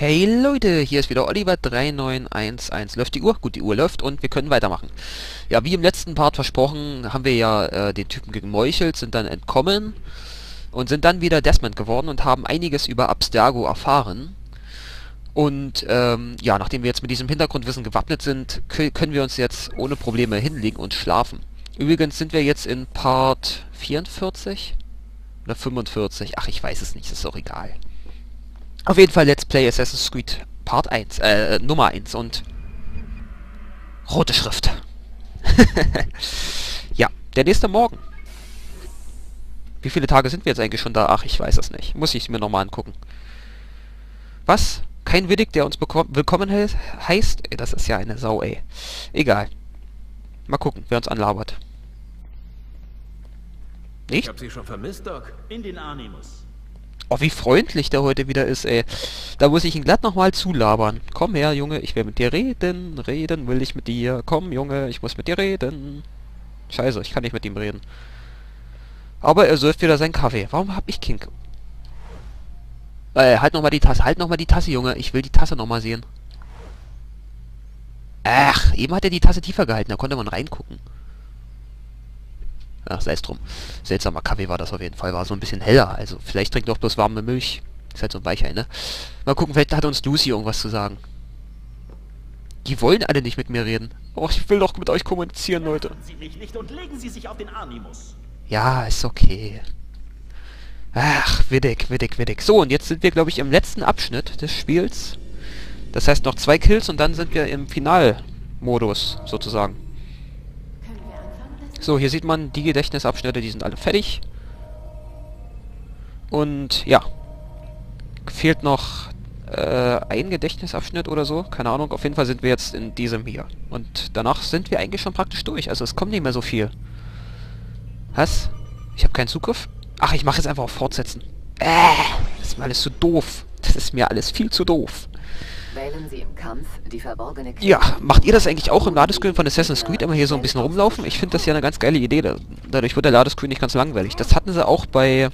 Hey Leute, hier ist wieder Oliver3911. Läuft die Uhr? Gut, die Uhr läuft und wir können weitermachen. Ja, wie im letzten Part versprochen, haben wir ja äh, den Typen gemeuchelt, sind dann entkommen und sind dann wieder Desmond geworden und haben einiges über Abstergo erfahren. Und ähm, ja, nachdem wir jetzt mit diesem Hintergrundwissen gewappnet sind, können wir uns jetzt ohne Probleme hinlegen und schlafen. Übrigens sind wir jetzt in Part 44 oder 45. Ach, ich weiß es nicht, ist auch egal. Auf jeden Fall Let's Play Assassin's Creed Part 1, äh, Nummer 1 und rote Schrift. ja, der nächste Morgen. Wie viele Tage sind wir jetzt eigentlich schon da? Ach, ich weiß es nicht. Muss ich mir nochmal angucken. Was? Kein Willig, der uns willkommen he heißt? Das ist ja eine Sau, ey. Egal. Mal gucken, wer uns anlabert. Nicht? Ich hab Sie schon vermisst, Doc. In den Animus. Oh, wie freundlich der heute wieder ist, ey. Da muss ich ihn glatt nochmal zulabern. Komm her, Junge, ich will mit dir reden. Reden will ich mit dir. Komm, Junge, ich muss mit dir reden. Scheiße, ich kann nicht mit ihm reden. Aber er säuft wieder seinen Kaffee. Warum hab ich Kink? Äh, halt nochmal die Tasse. Halt nochmal die Tasse, Junge. Ich will die Tasse nochmal sehen. Ach, eben hat er die Tasse tiefer gehalten. Da konnte man reingucken. Ach, sei es drum. Seltsamer Kaffee war das auf jeden Fall. War so ein bisschen heller. Also vielleicht trinkt doch bloß warme Milch. Ist halt so ein Weichei, ne? Mal gucken, vielleicht hat uns Lucy irgendwas zu sagen. Die wollen alle nicht mit mir reden. Oh, ich will doch mit euch kommunizieren, Leute. Ja, ist okay. Ach, widdig, widdig, widdig. So, und jetzt sind wir, glaube ich, im letzten Abschnitt des Spiels. Das heißt noch zwei Kills und dann sind wir im Finalmodus, sozusagen. So, hier sieht man die Gedächtnisabschnitte, die sind alle fertig. Und ja. Fehlt noch äh, ein Gedächtnisabschnitt oder so. Keine Ahnung. Auf jeden Fall sind wir jetzt in diesem hier. Und danach sind wir eigentlich schon praktisch durch. Also es kommt nicht mehr so viel. Was? Ich habe keinen Zugriff? Ach, ich mache jetzt einfach auf Fortsetzen. Äh, das ist mir alles zu doof. Das ist mir alles viel zu doof. Wählen Sie im Kampf die verborgene Ja, macht ihr das eigentlich auch im Ladescreen von Assassin's Creed immer hier so ein bisschen rumlaufen? Ich finde das ja eine ganz geile Idee. Dadurch wird der Ladescreen nicht ganz langweilig. Das hatten sie auch bei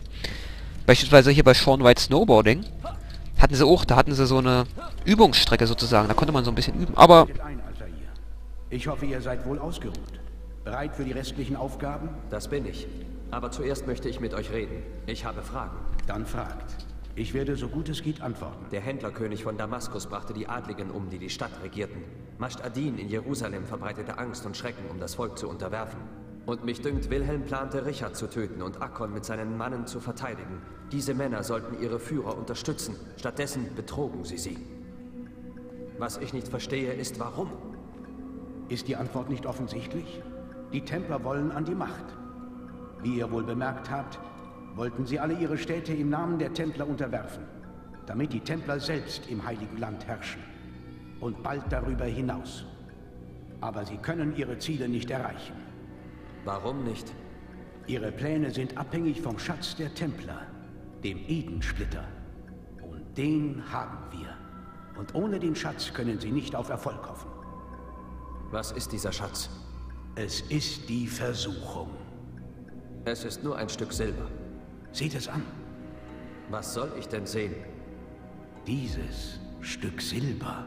beispielsweise hier bei Sean White Snowboarding. Hatten sie auch, da hatten sie so eine Übungsstrecke sozusagen. Da konnte man so ein bisschen üben. Aber ich hoffe, ihr seid wohl ausgeruht. Bereit für die restlichen Aufgaben? Das bin ich. Aber zuerst möchte ich mit euch reden. Ich habe Fragen. Dann fragt. Ich werde so gut es geht antworten. Der Händlerkönig von Damaskus brachte die Adligen um, die die Stadt regierten. Mascht Adin in Jerusalem verbreitete Angst und Schrecken, um das Volk zu unterwerfen. Und mich dünkt, Wilhelm plante, Richard zu töten und Akkon mit seinen Mannen zu verteidigen. Diese Männer sollten ihre Führer unterstützen. Stattdessen betrogen sie sie. Was ich nicht verstehe, ist warum. Ist die Antwort nicht offensichtlich? Die Templer wollen an die Macht. Wie ihr wohl bemerkt habt, wollten sie alle ihre Städte im Namen der Templer unterwerfen, damit die Templer selbst im Heiligen Land herrschen und bald darüber hinaus. Aber sie können ihre Ziele nicht erreichen. Warum nicht? Ihre Pläne sind abhängig vom Schatz der Templer, dem Edensplitter. Und den haben wir. Und ohne den Schatz können sie nicht auf Erfolg hoffen. Was ist dieser Schatz? Es ist die Versuchung. Es ist nur ein Stück Silber. Seht es an. Was soll ich denn sehen? Dieses Stück Silber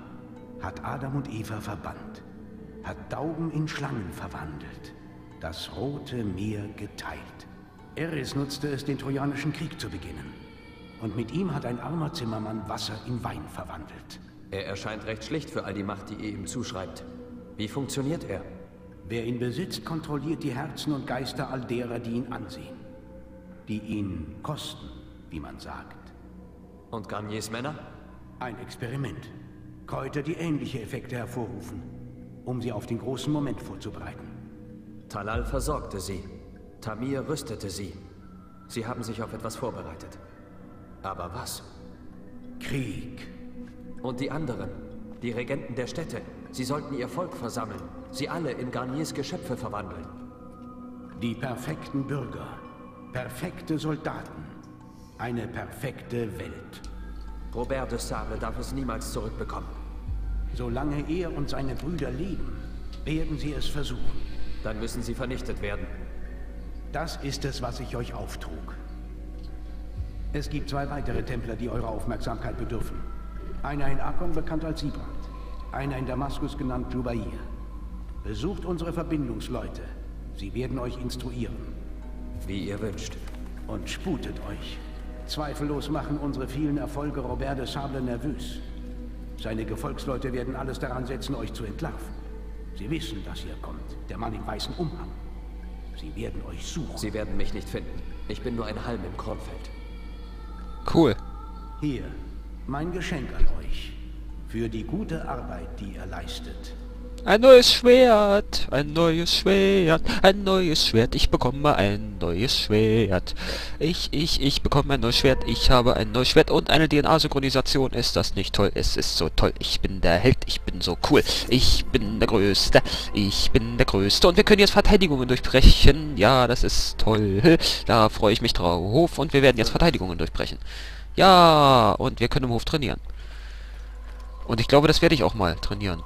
hat Adam und Eva verbannt, hat Dauben in Schlangen verwandelt, das Rote Meer geteilt. Eris nutzte es, den Trojanischen Krieg zu beginnen. Und mit ihm hat ein armer Zimmermann Wasser in Wein verwandelt. Er erscheint recht schlicht für all die Macht, die ihr ihm zuschreibt. Wie funktioniert er? Wer ihn besitzt, kontrolliert die Herzen und Geister all derer, die ihn ansehen die ihn kosten, wie man sagt. Und Garniers Männer? Ein Experiment. Kräuter, die ähnliche Effekte hervorrufen, um sie auf den großen Moment vorzubereiten. Talal versorgte sie. Tamir rüstete sie. Sie haben sich auf etwas vorbereitet. Aber was? Krieg. Und die anderen, die Regenten der Städte, sie sollten ihr Volk versammeln, sie alle in Garniers Geschöpfe verwandeln. Die perfekten Bürger, Perfekte Soldaten. Eine perfekte Welt. Robert de Sable darf es niemals zurückbekommen. Solange er und seine Brüder leben, werden sie es versuchen. Dann müssen sie vernichtet werden. Das ist es, was ich euch auftrug. Es gibt zwei weitere Templer, die eurer Aufmerksamkeit bedürfen. Einer in Akkon bekannt als Sibrand. Einer in Damaskus genannt Jubair. Besucht unsere Verbindungsleute. Sie werden euch instruieren. Wie ihr wünscht. Und sputet euch. Zweifellos machen unsere vielen Erfolge Robert de Sable nervös. Seine Gefolgsleute werden alles daran setzen, euch zu entlarven. Sie wissen, dass ihr kommt. Der Mann im weißen Umhang. Sie werden euch suchen. Sie werden mich nicht finden. Ich bin nur ein Halm im Kornfeld. Cool. Hier, mein Geschenk an euch. Für die gute Arbeit, die ihr leistet. Ein neues Schwert, ein neues Schwert, ein neues Schwert. Ich bekomme ein neues Schwert. Ich, ich, ich bekomme ein neues Schwert. Ich habe ein neues Schwert und eine DNA-Synchronisation. Ist das nicht toll? Es ist so toll. Ich bin der Held. Ich bin so cool. Ich bin der Größte. Ich bin der Größte. Und wir können jetzt Verteidigungen durchbrechen. Ja, das ist toll. Da freue ich mich drauf. Und wir werden jetzt Verteidigungen durchbrechen. Ja, und wir können im Hof trainieren. Und ich glaube, das werde ich auch mal trainieren.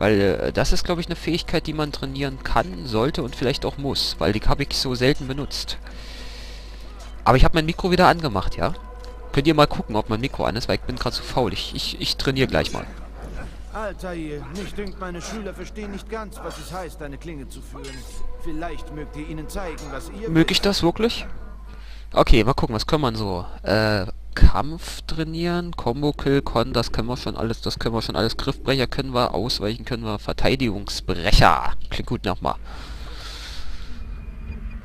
Weil äh, das ist, glaube ich, eine Fähigkeit, die man trainieren kann, sollte und vielleicht auch muss. Weil die habe ich so selten benutzt. Aber ich habe mein Mikro wieder angemacht, ja? Könnt ihr mal gucken, ob mein Mikro an ist, weil ich bin gerade zu faul. Ich, ich, ich trainiere gleich mal. Altair, mich dünkt, meine Schüler verstehen nicht ganz, was es heißt, eine Klinge zu führen. Vielleicht mögt ihr ihnen zeigen, was ihr... Möge ich das wirklich? Okay, mal gucken, was können wir so? Äh, Kampf trainieren, Combo Kill, Con, das können wir schon alles, das können wir schon alles. Griffbrecher können wir, ausweichen können wir, Verteidigungsbrecher. Klingt gut nochmal.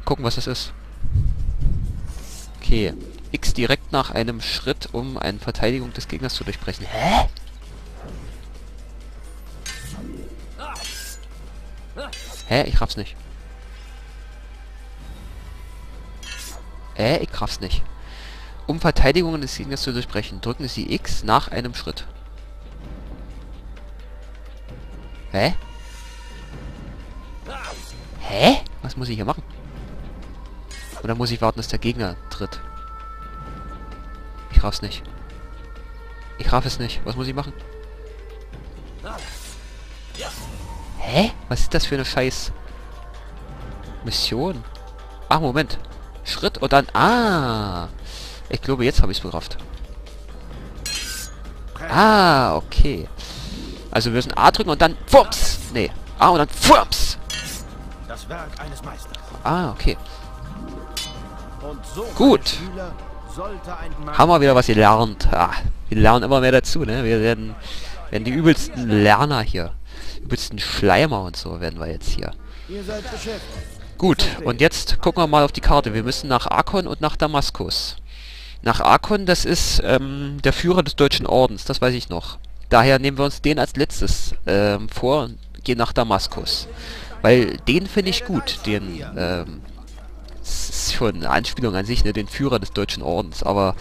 Gucken, was das ist. Okay. X direkt nach einem Schritt, um eine Verteidigung des Gegners zu durchbrechen. Hä? Hä? Ich raff's nicht. Äh, ich raff's nicht. Um Verteidigungen des Gegners zu durchbrechen, drücken Sie X nach einem Schritt. Hä? Hä? Was muss ich hier machen? Oder muss ich warten, dass der Gegner tritt? Ich raff's nicht. Ich raff es nicht. Was muss ich machen? Hä? Was ist das für eine scheiß Mission? Ach, Moment. Schritt und dann... Ah! Ich glaube, jetzt habe ich es berafft. Ah, okay. Also wir müssen A drücken und dann... Fumps! Nee. A und dann... Fumps! Das Werk eines Meisters. Ah, okay. Und so, Gut. Haben wir wieder was gelernt. Ah, wir lernen immer mehr dazu, ne? Wir werden, werden die übelsten Lerner hier. Übelsten Schleimer und so werden wir jetzt hier. Gut, und jetzt gucken wir mal auf die Karte. Wir müssen nach Arkon und nach Damaskus. Nach Arkon, das ist ähm, der Führer des Deutschen Ordens, das weiß ich noch. Daher nehmen wir uns den als letztes ähm, vor und gehen nach Damaskus. Weil den finde ich gut, den, ähm, es ist schon eine Anspielung an sich, ne, den Führer des Deutschen Ordens. Aber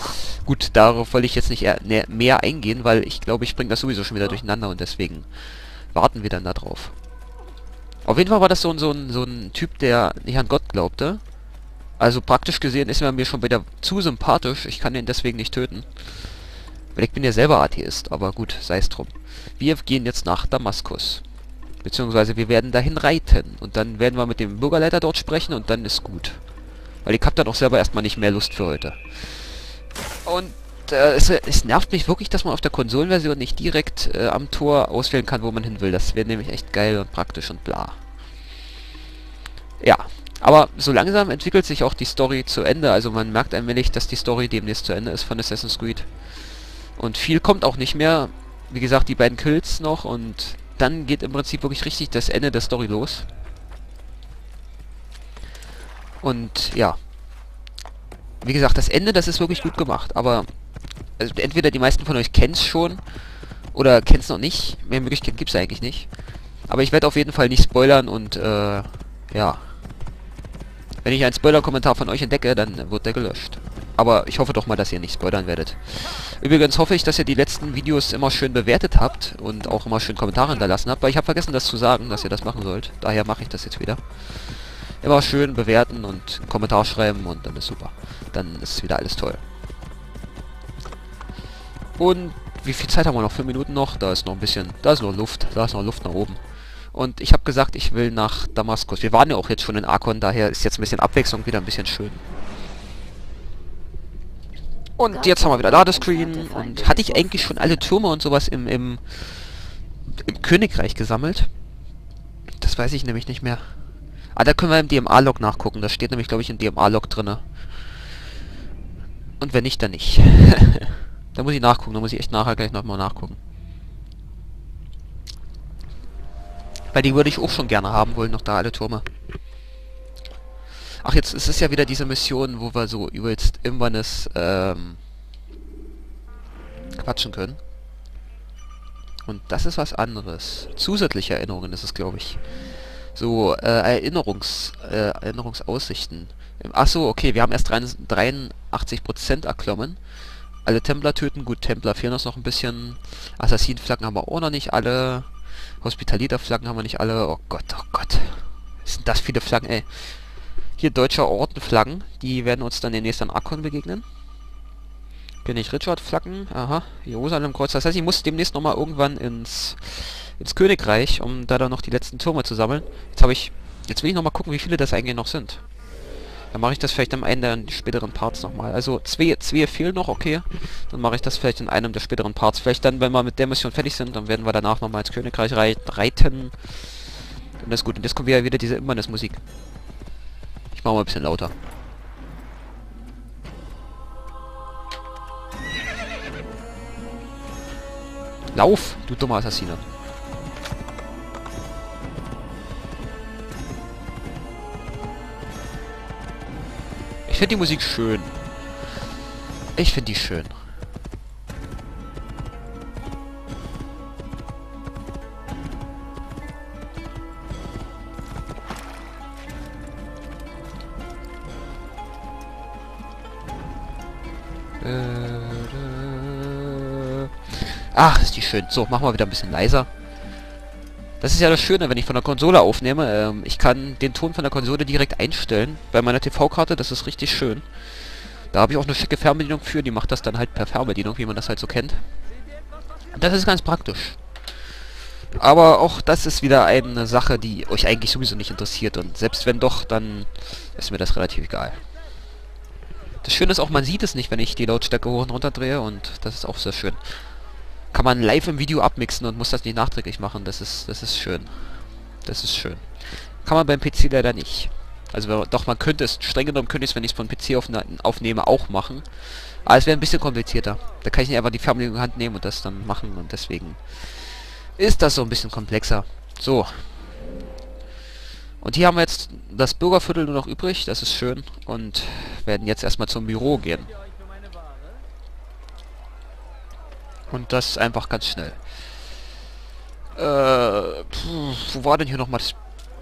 gut, darauf wollte ich jetzt nicht eher, ne, mehr eingehen, weil ich glaube, ich bringe das sowieso schon wieder durcheinander und deswegen warten wir dann da drauf. Auf jeden Fall war das so ein, so ein, so ein Typ, der nicht an Gott glaubte. Also praktisch gesehen ist er mir schon wieder zu sympathisch. Ich kann ihn deswegen nicht töten. Weil ich bin ja selber Atheist, aber gut, sei es drum. Wir gehen jetzt nach Damaskus. Beziehungsweise wir werden dahin reiten. Und dann werden wir mit dem Bürgerleiter dort sprechen und dann ist gut. Weil ich hab dann auch selber erstmal nicht mehr Lust für heute. Und äh, es, es nervt mich wirklich, dass man auf der Konsolenversion nicht direkt äh, am Tor auswählen kann, wo man hin will. Das wäre nämlich echt geil und praktisch und bla. Ja, aber so langsam entwickelt sich auch die Story zu Ende. Also man merkt allmählich, dass die Story demnächst zu Ende ist von Assassin's Creed. Und viel kommt auch nicht mehr. Wie gesagt, die beiden Kills noch und dann geht im Prinzip wirklich richtig das Ende der Story los. Und ja. Wie gesagt, das Ende, das ist wirklich gut gemacht. Aber also entweder die meisten von euch kennen es schon oder kennen es noch nicht. Mehr Möglichkeiten gibt es eigentlich nicht. Aber ich werde auf jeden Fall nicht spoilern und äh, ja. Wenn ich einen Spoiler-Kommentar von euch entdecke, dann wird der gelöscht. Aber ich hoffe doch mal, dass ihr nicht spoilern werdet. Übrigens hoffe ich, dass ihr die letzten Videos immer schön bewertet habt und auch immer schön Kommentare hinterlassen habt, weil ich habe vergessen, das zu sagen, dass ihr das machen sollt. Daher mache ich das jetzt wieder. Immer schön bewerten und einen Kommentar schreiben und dann ist super. Dann ist wieder alles toll. Und wie viel Zeit haben wir noch? Fünf Minuten noch? Da ist noch ein bisschen, da ist noch Luft, da ist noch Luft nach oben. Und ich habe gesagt, ich will nach Damaskus. Wir waren ja auch jetzt schon in Arkon, daher ist jetzt ein bisschen Abwechslung wieder ein bisschen schön. Und jetzt haben wir wieder Ladescreen und hatte ich eigentlich schon alle Türme und sowas im, im, im Königreich gesammelt? Das weiß ich nämlich nicht mehr. Ah, da können wir im DMA-Log nachgucken. Das steht nämlich, glaube ich, im DMA-Log drinne. Und wenn nicht, dann nicht. da muss ich nachgucken. Da muss ich echt nachher gleich nochmal nachgucken. Weil die würde ich auch schon gerne haben wollen, noch da alle Türme. Ach, jetzt ist es ja wieder diese Mission, wo wir so übelst irgendwannes ähm, quatschen können. Und das ist was anderes. Zusätzliche Erinnerungen ist es, glaube ich. So, äh, Erinnerungs, äh, Erinnerungsaussichten. Ach so, okay, wir haben erst 83% erklommen. Alle Templer töten. Gut, Templer fehlen uns noch ein bisschen. Assassinenflaggen haben wir auch noch nicht alle. Hospitaliter-Flaggen haben wir nicht alle. Oh Gott, oh Gott. Sind das viele Flaggen, ey. Hier deutscher Ordenflaggen. Die werden uns dann demnächst an Akkon begegnen. König Richard Flaggen. Aha. Jerusalem Kreuz. Das heißt, ich muss demnächst nochmal irgendwann ins, ins Königreich, um da dann noch die letzten Türme zu sammeln. Jetzt habe ich... Jetzt will ich nochmal gucken, wie viele das eigentlich noch sind. Dann mache ich das vielleicht am Ende in späteren Parts nochmal. Also zwei, zwei fehlen noch, okay. Dann mache ich das vielleicht in einem der späteren Parts. Vielleicht dann, wenn wir mit der Mission fertig sind, dann werden wir danach nochmal ins Königreich reiten. Und das ist gut. Und jetzt kommt wieder, wieder diese Immernis-Musik. Ich mache mal ein bisschen lauter. Lauf, du dummer Assassine. Finde die Musik schön. Ich finde die schön. Ach, ist die schön. So, machen wir wieder ein bisschen leiser. Das ist ja das Schöne, wenn ich von der Konsole aufnehme. Ähm, ich kann den Ton von der Konsole direkt einstellen bei meiner TV-Karte. Das ist richtig schön. Da habe ich auch eine schicke Fernbedienung für. Die macht das dann halt per Fernbedienung, wie man das halt so kennt. Das ist ganz praktisch. Aber auch das ist wieder eine Sache, die euch eigentlich sowieso nicht interessiert. Und selbst wenn doch, dann ist mir das relativ egal. Das Schöne ist auch, man sieht es nicht, wenn ich die Lautstärke hoch und runter drehe. Und das ist auch sehr schön kann man live im Video abmixen und muss das nicht nachträglich machen. Das ist, das ist schön. Das ist schön. Kann man beim PC leider nicht. Also doch, man könnte es, streng genommen könnte ich es, wenn ich es von PC aufne aufnehme, auch machen. Aber es wäre ein bisschen komplizierter. Da kann ich nicht einfach die Fernbedienung in Hand nehmen und das dann machen und deswegen ist das so ein bisschen komplexer. So. Und hier haben wir jetzt das Bürgerviertel nur noch übrig, das ist schön. Und werden jetzt erstmal zum Büro gehen. Und das einfach ganz schnell. Äh, puh, wo war denn hier nochmal das,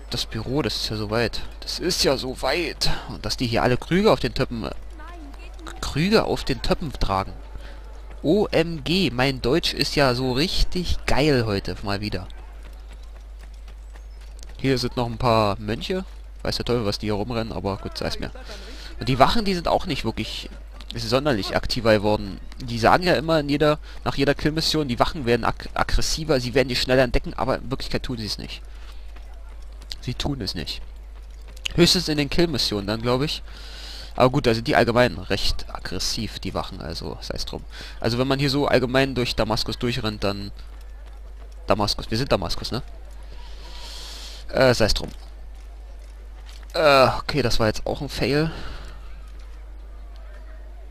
das Büro? Das ist ja so weit. Das ist ja so weit. Und dass die hier alle Krüge auf den Töppen... Krüge auf den Töppen tragen. OMG, mein Deutsch ist ja so richtig geil heute mal wieder. Hier sind noch ein paar Mönche. Weiß der Teufel, was die hier rumrennen, aber gut, sei es mir. Und die Wachen, die sind auch nicht wirklich sonderlich aktiver geworden. Die sagen ja immer in jeder, nach jeder Killmission, die Wachen werden ag aggressiver, sie werden die schneller entdecken, aber in Wirklichkeit tun sie es nicht. Sie tun es nicht. Höchstens in den Killmissionen dann, glaube ich. Aber gut, da sind die allgemein recht aggressiv, die Wachen, also sei es drum. Also wenn man hier so allgemein durch Damaskus durchrennt, dann... Damaskus, wir sind Damaskus, ne? Äh, sei es drum. Äh, okay, das war jetzt auch ein Fail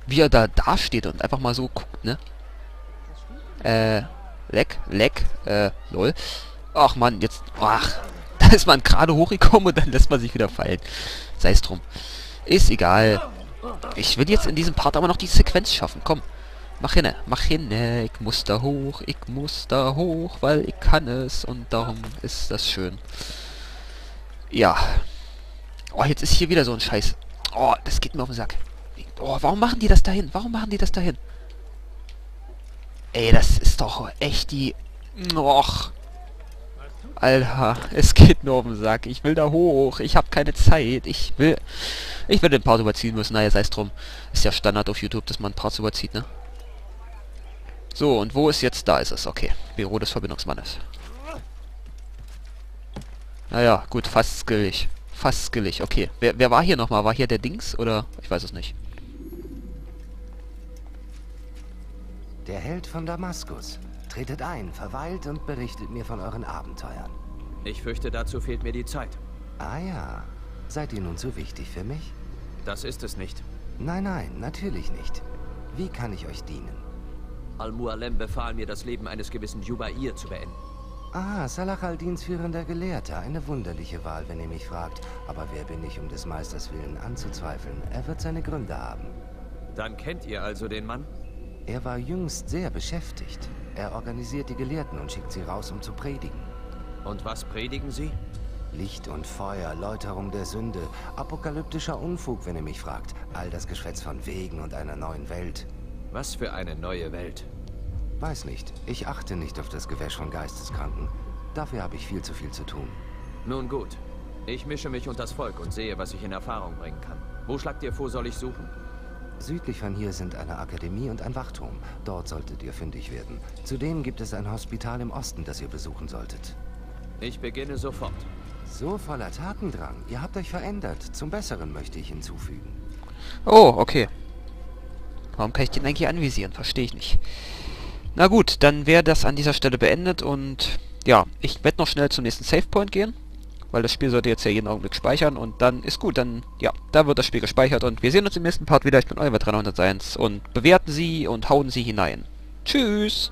wie er da dasteht und einfach mal so guckt, ne? Äh, leck, leck, äh, lol. Ach man, jetzt, ach, da ist man gerade hochgekommen und dann lässt man sich wieder fallen. Sei es drum. Ist egal. Ich will jetzt in diesem Part aber noch die Sequenz schaffen. Komm, mach hin, mach hin. Ich muss da hoch, ich muss da hoch, weil ich kann es und darum ist das schön. Ja. Oh, jetzt ist hier wieder so ein Scheiß. Oh, das geht mir auf den Sack. Oh, warum machen die das dahin? Warum machen die das dahin? Ey, das ist doch echt die... Och. Alter, es geht nur um den Sack. Ich will da hoch. Ich habe keine Zeit. Ich will... Ich will den Part überziehen müssen. Naja, sei es drum. Ist ja Standard auf YouTube, dass man Parts überzieht, ne? So, und wo ist jetzt... Da ist es. Okay. Büro des Verbindungsmannes. Naja, gut. Fast skillig. Fast skillig. Okay. Wer, wer war hier nochmal? War hier der Dings? Oder... Ich weiß es nicht. Der Held von Damaskus. Tretet ein, verweilt und berichtet mir von euren Abenteuern. Ich fürchte, dazu fehlt mir die Zeit. Ah ja. Seid ihr nun zu wichtig für mich? Das ist es nicht. Nein, nein, natürlich nicht. Wie kann ich euch dienen? Al-Mualem befahl mir, das Leben eines gewissen Jubair zu beenden. Ah, Salah al-Dins führender Gelehrter. Eine wunderliche Wahl, wenn ihr mich fragt. Aber wer bin ich, um des Meisters Willen anzuzweifeln? Er wird seine Gründe haben. Dann kennt ihr also den Mann? Er war jüngst sehr beschäftigt. Er organisiert die Gelehrten und schickt sie raus, um zu predigen. Und was predigen sie? Licht und Feuer, Läuterung der Sünde, apokalyptischer Unfug, wenn ihr mich fragt. All das Geschwätz von Wegen und einer neuen Welt. Was für eine neue Welt. Weiß nicht. Ich achte nicht auf das Gewäsch von Geisteskranken. Dafür habe ich viel zu viel zu tun. Nun gut. Ich mische mich unter das Volk und sehe, was ich in Erfahrung bringen kann. Wo schlagt ihr vor, soll ich suchen? Südlich von hier sind eine Akademie und ein Wachturm. Dort solltet ihr fündig werden. Zudem gibt es ein Hospital im Osten, das ihr besuchen solltet. Ich beginne sofort. So voller Tatendrang. Ihr habt euch verändert. Zum Besseren möchte ich hinzufügen. Oh, okay. Warum kann ich den eigentlich anvisieren? Verstehe ich nicht. Na gut, dann wäre das an dieser Stelle beendet und ja, ich werde noch schnell zum nächsten Savepoint gehen, weil das Spiel sollte jetzt ja jeden Augenblick speichern und dann ist gut, dann ja, da wird das Spiel gespeichert und wir sehen uns im nächsten Part wieder. Ich bin Oliver 301 und bewerten Sie und hauen Sie hinein. Tschüss!